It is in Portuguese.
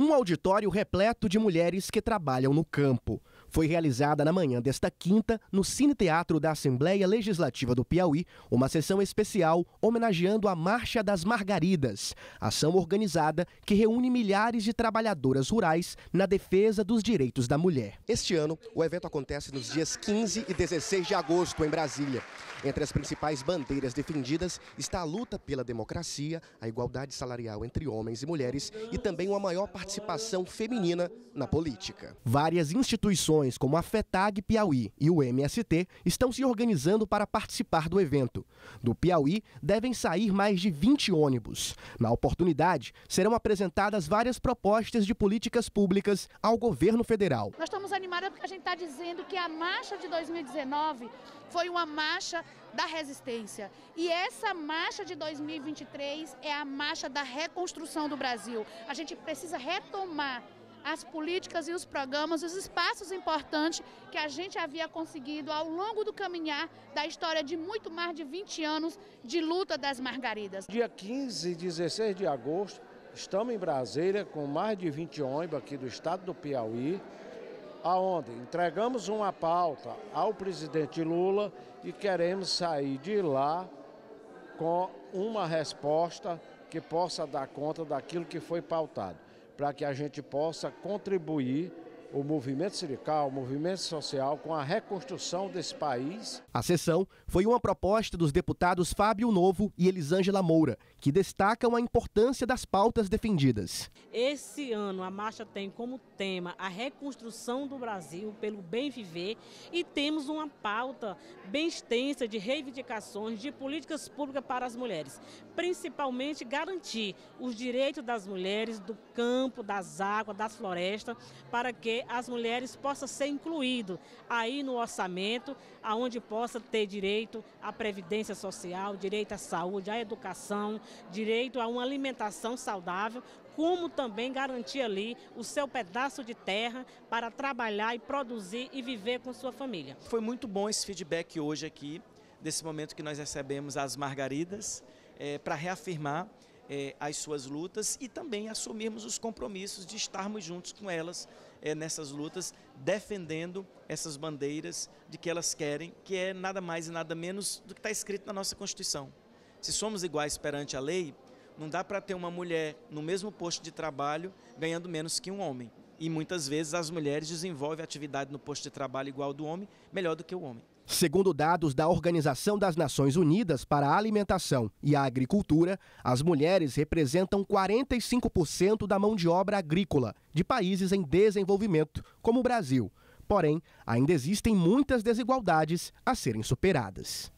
Um auditório repleto de mulheres que trabalham no campo. Foi realizada na manhã desta quinta, no Cine Teatro da Assembleia Legislativa do Piauí, uma sessão especial homenageando a Marcha das Margaridas, ação organizada que reúne milhares de trabalhadoras rurais na defesa dos direitos da mulher. Este ano, o evento acontece nos dias 15 e 16 de agosto, em Brasília. Entre as principais bandeiras defendidas está a luta pela democracia, a igualdade salarial entre homens e mulheres e também uma maior participação feminina na política. Várias instituições, como a FETAG Piauí e o MST, estão se organizando para participar do evento. Do Piauí devem sair mais de 20 ônibus. Na oportunidade, serão apresentadas várias propostas de políticas públicas ao governo federal. Nós estamos animados porque a gente está dizendo que a marcha de 2019 foi uma marcha da resistência. E essa marcha de 2023 é a marcha da reconstrução do Brasil. A gente precisa retomar as políticas e os programas, os espaços importantes que a gente havia conseguido ao longo do caminhar da história de muito mais de 20 anos de luta das margaridas. Dia 15 e 16 de agosto, estamos em Brasília com mais de 20 ônibus aqui do estado do Piauí aonde entregamos uma pauta ao presidente Lula e queremos sair de lá com uma resposta que possa dar conta daquilo que foi pautado, para que a gente possa contribuir o movimento sindical, o movimento social com a reconstrução desse país. A sessão foi uma proposta dos deputados Fábio Novo e Elisângela Moura, que destacam a importância das pautas defendidas. Esse ano a marcha tem como tema a reconstrução do Brasil pelo bem viver e temos uma pauta bem extensa de reivindicações de políticas públicas para as mulheres, principalmente garantir os direitos das mulheres do campo, das águas, das florestas, para que as mulheres possam ser incluídas aí no orçamento, aonde possa ter direito à previdência social, direito à saúde, à educação, direito a uma alimentação saudável, como também garantir ali o seu pedaço de terra para trabalhar e produzir e viver com sua família. Foi muito bom esse feedback hoje aqui, desse momento que nós recebemos as margaridas, é, para reafirmar é, as suas lutas e também assumirmos os compromissos de estarmos juntos com elas é, nessas lutas, defendendo essas bandeiras de que elas querem, que é nada mais e nada menos do que está escrito na nossa Constituição. Se somos iguais perante a lei, não dá para ter uma mulher no mesmo posto de trabalho ganhando menos que um homem. E muitas vezes as mulheres desenvolvem atividade no posto de trabalho igual do homem, melhor do que o homem. Segundo dados da Organização das Nações Unidas para a Alimentação e a Agricultura, as mulheres representam 45% da mão de obra agrícola de países em desenvolvimento, como o Brasil. Porém, ainda existem muitas desigualdades a serem superadas.